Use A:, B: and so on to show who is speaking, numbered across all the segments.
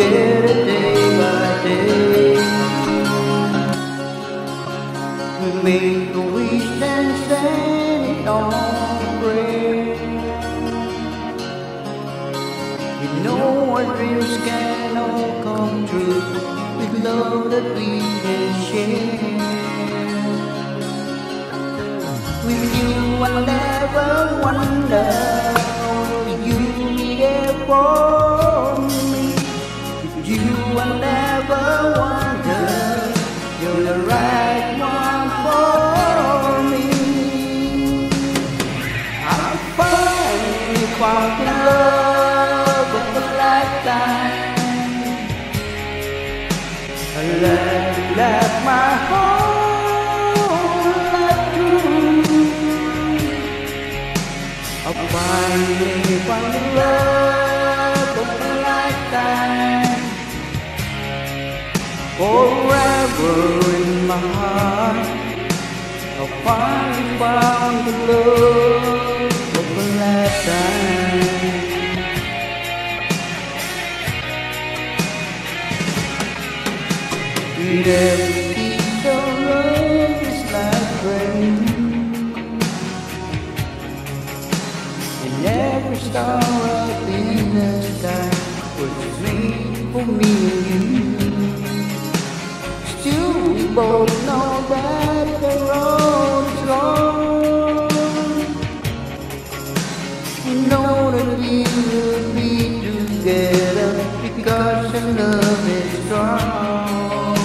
A: get it day by day. We make a wish and send it on the grave. We know our dreams can all come true with love that we can share. With you, I'll never wonder. You, be there. With you, I'll never wonder. You're the right one for me. I finally Forever in my heart, I finally found the love of a lifetime. And every piece of love is like rain And every star up in the sky Was made for me and you both know that the road is long We know that we will be together Because our love is strong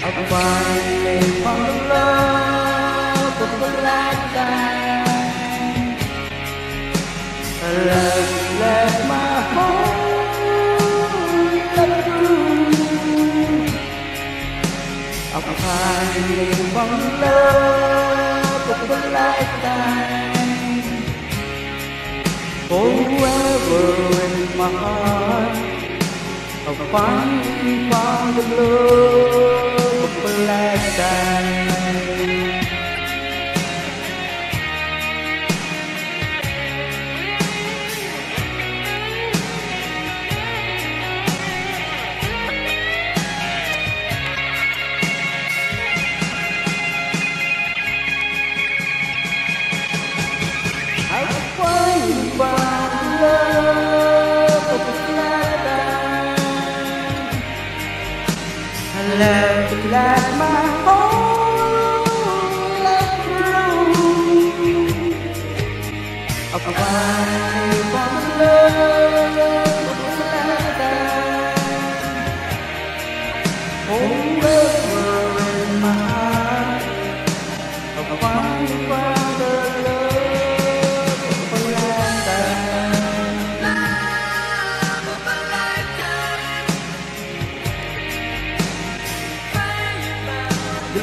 A: I finally found the love of a lifetime. A love love of a lifetime. Forever in my heart. I finally found the love